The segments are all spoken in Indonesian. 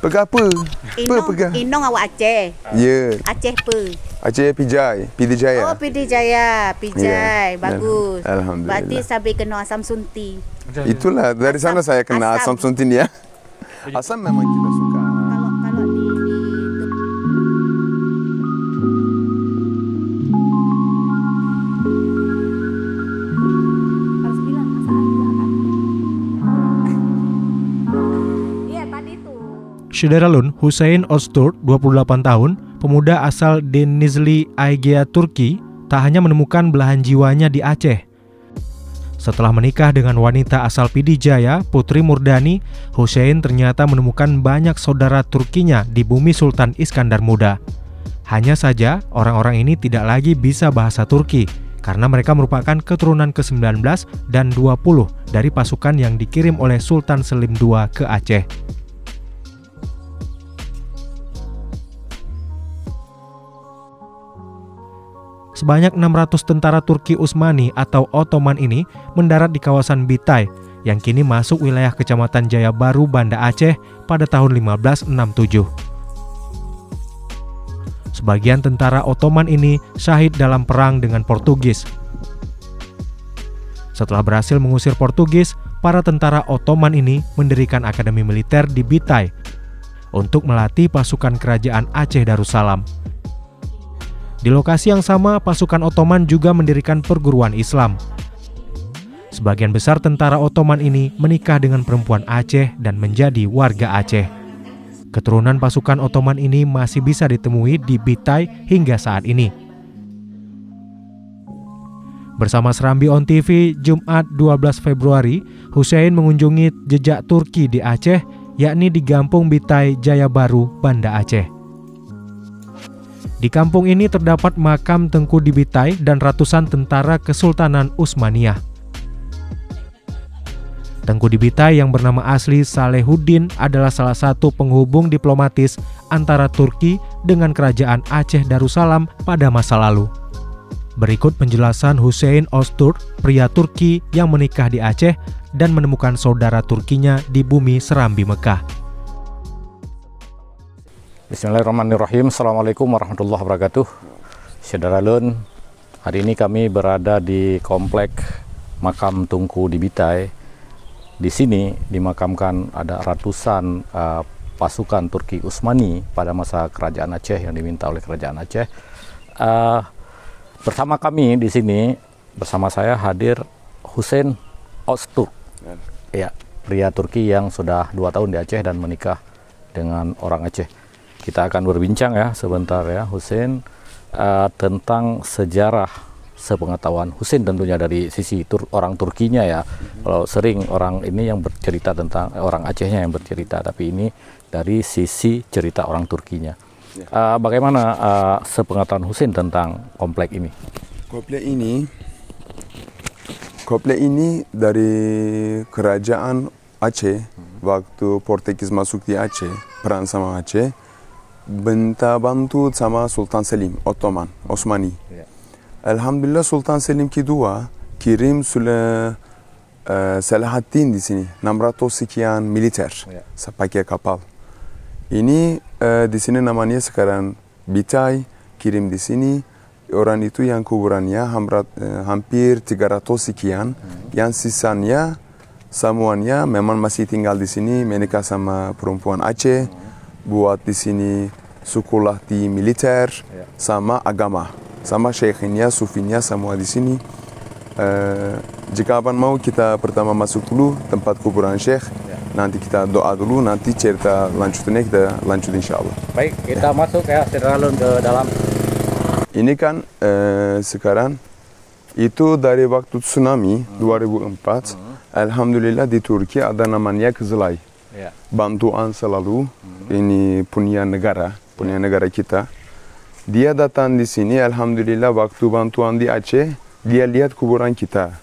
Pegah apa? Apa pegah? Enong awak Aceh. Ya. Yeah. Aceh apa? Aceh Pijai. Pidijaya. Oh, ah. Pidijaya. Ah. Pijai. Yeah. Bagus. Alhamdulillah. Berarti sampai kena asam sunti. Itulah. Dari asam, sana saya kena asam, asam sunti ni ya. Asam memang kita sunti. Syederalun Hussein Öztürk, 28 tahun, pemuda asal Denizli Aegea, Turki, tak hanya menemukan belahan jiwanya di Aceh. Setelah menikah dengan wanita asal Pidijaya, Putri Murdani, Hussein ternyata menemukan banyak saudara Turkinya di bumi Sultan Iskandar Muda. Hanya saja, orang-orang ini tidak lagi bisa bahasa Turki karena mereka merupakan keturunan ke-19 dan 20 dari pasukan yang dikirim oleh Sultan Selim II ke Aceh. Sebanyak 600 tentara Turki Utsmani atau Ottoman ini mendarat di kawasan Bitay yang kini masuk wilayah Kecamatan Jaya Baru, Banda Aceh pada tahun 1567. Sebagian tentara Ottoman ini syahid dalam perang dengan Portugis. Setelah berhasil mengusir Portugis, para tentara Ottoman ini mendirikan akademi militer di Bitay untuk melatih pasukan kerajaan Aceh Darussalam. Di lokasi yang sama, pasukan Ottoman juga mendirikan perguruan Islam. Sebagian besar tentara Ottoman ini menikah dengan perempuan Aceh dan menjadi warga Aceh. Keturunan pasukan Ottoman ini masih bisa ditemui di Bitay hingga saat ini. Bersama Serambi On TV, Jumat 12 Februari, Hussein mengunjungi jejak Turki di Aceh, yakni di Gampung Bitay, Jaya Baru, Banda Aceh. Di kampung ini terdapat makam Tengku Dibitai dan ratusan tentara Kesultanan Utsmaniyah. Tengku Dibitai yang bernama asli Salehuddin adalah salah satu penghubung diplomatis antara Turki dengan kerajaan Aceh Darussalam pada masa lalu. Berikut penjelasan Hussein Öztürk, pria Turki yang menikah di Aceh dan menemukan saudara Turkinya di bumi Serambi Mekah. Bismillahirrahmanirrahim. Assalamualaikum warahmatullahi wabarakatuh. Syederalun, hari ini kami berada di komplek makam Tungku di Bitai. Di sini dimakamkan ada ratusan uh, pasukan Turki Utsmani pada masa kerajaan Aceh yang diminta oleh kerajaan Aceh. Uh, bersama kami di sini bersama saya hadir Hussein Öztürk. Ya, pria Turki yang sudah dua tahun di Aceh dan menikah dengan orang Aceh kita akan berbincang ya sebentar ya Husin uh, tentang sejarah sepengetahuan Husin tentunya dari sisi tur orang Turkinya ya. Kalau sering orang ini yang bercerita tentang eh, orang Acehnya yang bercerita tapi ini dari sisi cerita orang Turkinya. Uh, bagaimana uh, sepengetahuan Husin tentang komplek ini? Komplek ini komplek ini dari kerajaan Aceh waktu Portugis masuk di Aceh perang sama Aceh bantu sama Sultan Selim Ottoman Osmani. Ya. Alhamdulillah Sultan Selim kedua kirim Sule uh, Selahaddin di sini 600 sekian militer Ya. pakai kapal. Ini uh, di sini namanya sekarang Bitay kirim di sini orang itu yang kuburannya hamrat, uh, hampir 300 sekian yang sisanya semuanya memang masih tinggal di sini menikah sama perempuan Aceh buat di sini sekolah di militer Ya. sama agama. Sama syekhnya sufinya semua di sini. Eh, jika abang mau kita pertama masuk dulu tempat kuburan syekh. Ya. nanti kita doa dulu nanti cerita lanjutnya kita lanjut insya Allah baik kita masuk ya Syederalun ke dalam. Ini kan eh, sekarang itu dari waktu tsunami 2004 Alhamdulillah di Turki ada namanya Kızılay ya. Bantuan selalu. Ini punya negara punya negara kita. Dia datang di sini alhamdulillah waktu bantuan di Aceh dia lihat kuburan kita.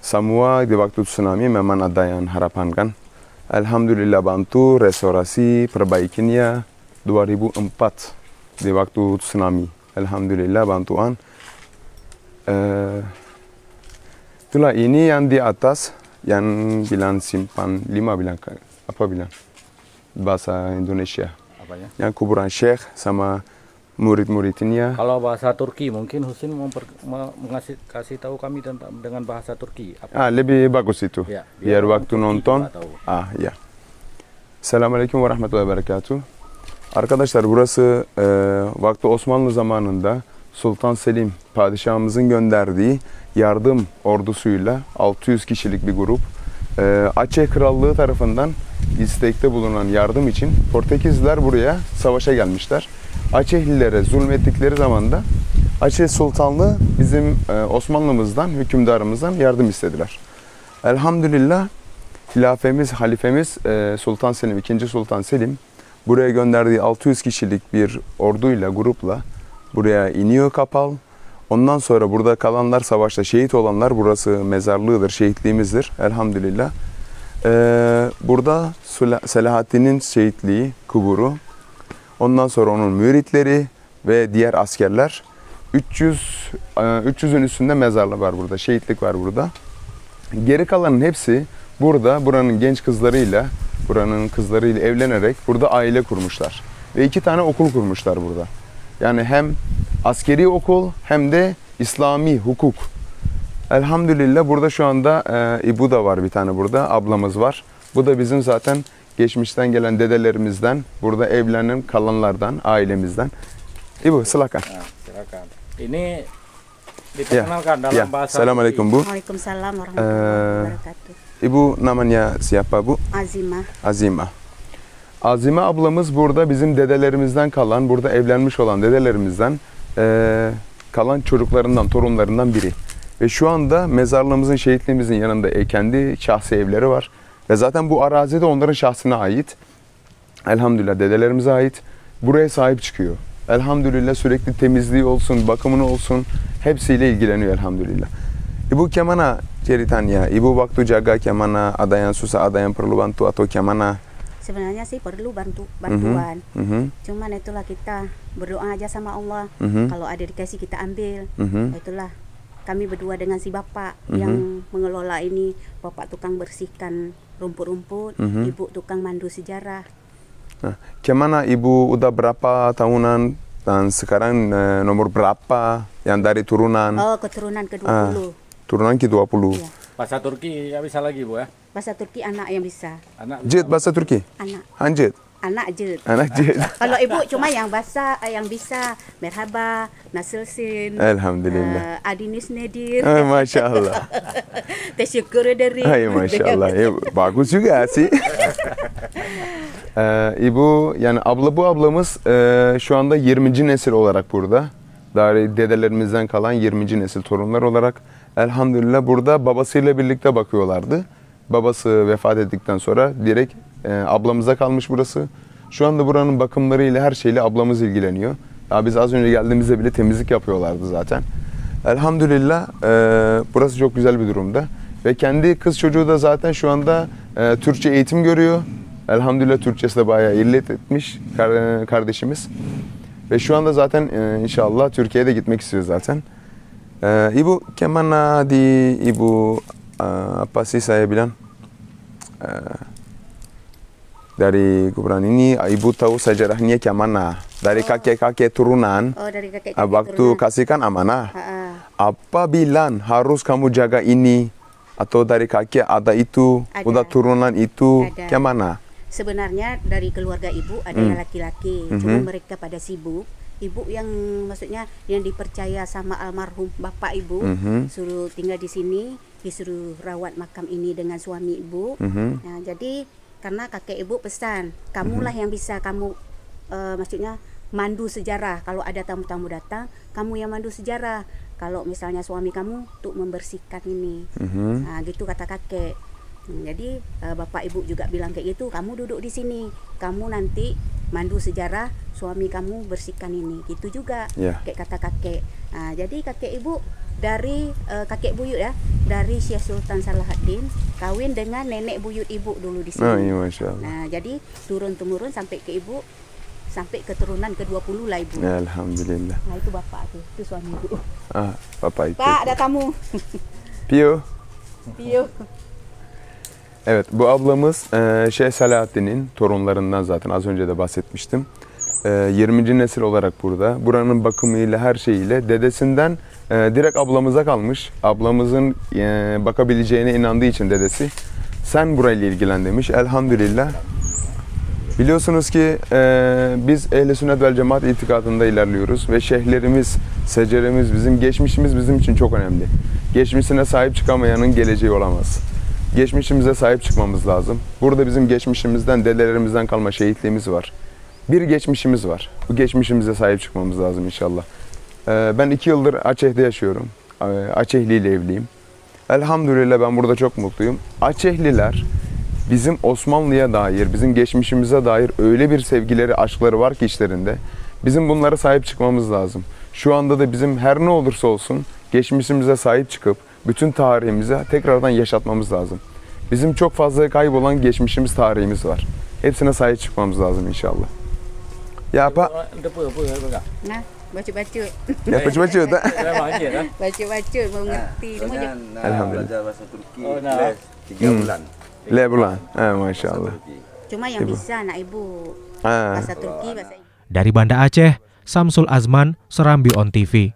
Semua di waktu tsunami memang ada yang harapan kan? Alhamdulillah bantu restorasi perbaikinya 2004 di waktu tsunami. Alhamdulillah bantuan. Eh, itulah ini yang di atas yang bilang simpan lima bilang apa bilang bahasa Indonesia. Apanya? Yang kuburan Syekh sama murid-muridnya. Kalau bahasa Turki mungkin Husin mau mengasih kasih tahu kami tentang dengan bahasa Turki. Apa? Ah, lebih bagus itu. Ya, biar, biar waktu Turki nonton. Ah, ya. Selamünaleyküm ve rahmetullahi ve berekatuh. Arkadaşlar burası e, vakti Osmanlı zamanında Sultan Selim padişahımızın gönderdiği yardım ordusuyla 600 kişilik bir grup e, Aceh Krallığı tarafından istekte bulunan yardım için Portekizliler buraya savaşa gelmişler. Acehlilere zulmettikleri zaman da Aceh Sultanlığı bizim e, Osmanlımızdan, hükümdarımızdan yardım istediler. Elhamdülillah hilafemiz, halifemiz e, Sultan Selim, 2. Sultan Selim buraya gönderdiği 600 kişilik bir orduyla, grupla buraya iniyor Kapal. Ondan sonra burada kalanlar savaşta şehit olanlar burası mezarlığıdır, şehitliğimizdir elhamdülillah. Ee, burada Selahaddin'in şehitliği, kuburu. Ondan sonra onun müritleri ve diğer askerler. 300 e, 300'ün üstünde mezarlık var burada, şehitlik var burada. Geri kalanın hepsi burada buranın genç kızlarıyla, buranın kızlarıyla evlenerek burada aile kurmuşlar. Ve iki tane okul kurmuşlar burada. Yani hem askeri okul hem de İslami hukuk. Elhamdülillah burada şu anda e, İbu da var bir tane burada, ablamız var. Bu da bizim zaten geçmişten gelen dedelerimizden, burada evlenen kalanlardan, ailemizden. İbu silakan. Nah, silakan. Ini diperkenalkan dalam Ya, bahasa Assalamualaikum Bu. Waalaikumsalam warahmatullahi Eh, wabarakatuh. İbu namanya siapa Bu? Azimah. Azima. Azime ablamız burada bizim dedelerimizden kalan, burada evlenmiş olan dedelerimizden eee, kalan çocuklarından, torunlarından biri. Ve şu anda mezarlığımızın, şehitliğimizin yanında e, kendi şahsi evleri var. Ve zaten bu arazi de onların şahsına ait. Elhamdülillah dedelerimize ait. Buraya sahip çıkıyor. Elhamdülillah sürekli temizliği olsun, bakımını olsun hepsiyle ilgileniyor elhamdülillah. Ibu kemana ceritanya? Ibu waktu jaga kemana? Ada yang susah, ada yang kemana? Sebenarnya sih perlu bantu bantuan. Mhm. Cuman itulah kita berdoa aja sama Allah. Mhm. Kalau ada dikasih kita ambil. Mhm. Itulah kami berdua dengan si bapak Mhm. yang mengelola ini. Bapak tukang bersihkan rumput-rumput, Mhm. ibu tukang mandu sejarah. Nah, ke mana ibu udah berapa tahunan dan sekarang eh, nomor berapa yang dari turunan? Oh, keturunan ke-20. Ah. Turunan ke-20. Iya. bahasa Turki ya bisa lagi Bu ya. Bahasa Turki anak yang bisa. Anak Jid bahasa Turki. Anak Hanjit. anak je. Anak Jid. Kalau ibu cuma yang bahasa yang bisa merhaba, nasilsin, Elhamdülillah. eh, adiniz nedir, Eh, Masya Allah. teşekkür ederim. Ay Masya Allah. Ya, bagus juga sih. Ee, İbu yani abla bu ablamız e, şu anda 20. nesil olarak burada. Dari dedelerimizden kalan 20. nesil torunlar olarak elhamdülillah burada babasıyla birlikte bakıyorlardı. Babası vefat ettikten sonra direkt e, ablamıza kalmış burası. Şu anda buranın bakımlarıyla her şeyle ablamız ilgileniyor. Ya biz az önce geldiğimizde bile temizlik yapıyorlardı zaten. Elhamdülillah e, burası çok güzel bir durumda. Ve kendi kız çocuğu da zaten şu anda e, Türkçe eğitim görüyor. Elhamdülillah Türkçesi de bayağı illet etmiş kar- kardeşimiz. Ve şu anda zaten e, inşallah Türkiye'ye de gitmek istiyor zaten. E, Ibu kemana di Ibu e, sih saya bilang E, dari kuburan ini Ibu tahu sejarahnya ke mana dari kakek-kakek turunan Oh dari kakek Ah, waktu kasihkan amanah Ah, apa bilang harus kamu jaga ini atau dari kakek ada itu Ada. udah turunan itu Ada. ke mana Sebenarnya dari keluarga ibu ada Hmm. yang laki-laki, Mhm. cuma mereka pada sibuk. Ibu yang maksudnya yang dipercaya sama almarhum bapak ibu Mhm. suruh tinggal di sini, disuruh rawat makam ini dengan suami ibu. Mhm. Nah, jadi karena kakek ibu pesan, kamulah yang bisa kamu eh, maksudnya mandu sejarah. Kalau ada tamu-tamu datang, kamu yang mandu sejarah. Kalau misalnya suami kamu untuk membersihkan ini. Mhm. Nah, gitu kata kakek. Hmm, Jadi eh, bapak ibu juga bilang kayak gitu, kamu duduk di sini, kamu nanti mandu sejarah, suami kamu bersihkan ini, gitu juga, Ya. kayak kata kakek. Nah, jadi kakek ibu dari eh, kakek buyut ya, dari Syekh Sultan Salahuddin kawin dengan nenek buyut ibu dulu di sini. Oh iya masya Allah Nah, jadi turun temurun sampai ke ibu, sampai keturunan ke-20 lah ibu. Alhamdulillah Nah, itu bapak tuh, itu suami ibu. ah bapak itu Pak, ada tamu. Pio Tio. Evet bu ablamız e, Şeyh Selahaddin'in torunlarından zaten az önce de bahsetmiştim. E, 20. nesil olarak burada. Buranın bakımıyla her şeyiyle dedesinden e, direkt ablamıza kalmış. Ablamızın e, bakabileceğine inandığı için dedesi sen burayla ilgilen demiş. Elhamdülillah. Biliyorsunuz ki e, biz ehl sünnet vel cemaat itikadında ilerliyoruz ve şeyhlerimiz, seceremiz, bizim geçmişimiz bizim için çok önemli. Geçmişine sahip çıkamayanın geleceği olamaz. Geçmişimize sahip çıkmamız lazım. Burada bizim geçmişimizden, dedelerimizden kalma şehitliğimiz var. Bir geçmişimiz var. Bu geçmişimize sahip çıkmamız lazım inşallah. E, ben iki yıldır Açeh'de yaşıyorum. E, Açehli ile evliyim. Elhamdülillah ben burada çok mutluyum. Açehliler bizim Osmanlı'ya dair, bizim geçmişimize dair öyle bir sevgileri, aşkları var ki içlerinde. Bizim bunlara sahip çıkmamız lazım. Şu anda da bizim her ne olursa olsun geçmişimize sahip çıkıp bütün tarihimizi tekrardan yaşatmamız lazım. Bizim çok fazla kaybolan geçmişimiz, tarihimiz var. Hepsine sahip çıkmamız lazım inşallah. Ya Pak, Nah, baca-baca. ya baca-baca tak? Baca-baca mengerti semua je. Jangan nak Alhamdulillah. belajar bahasa Turki Oh, nak. les tiga Hmm. bulan. Le bulan. Ha, masyaallah. Cuma yang Ibu. bisa nak ibu Ha. bahasa Turki, bahasa Dari Banda Aceh, Samsul Azman, Serambi On TV.